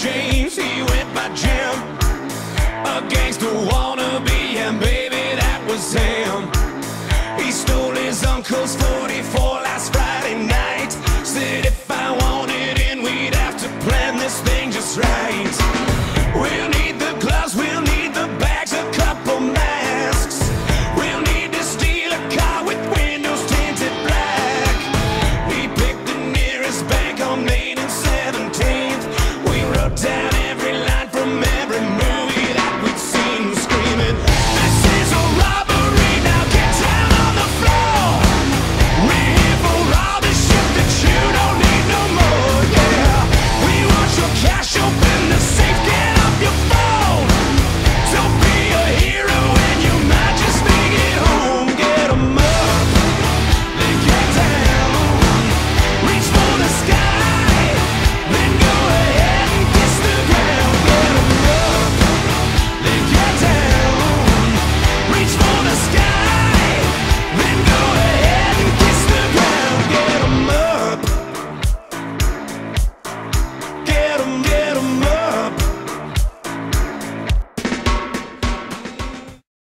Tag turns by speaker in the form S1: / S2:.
S1: James, he went by Jim. A gangster wannabe, and baby, that was him. He stole his uncle's phone.